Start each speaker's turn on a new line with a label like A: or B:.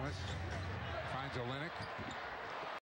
A: Thomas finds Olenek.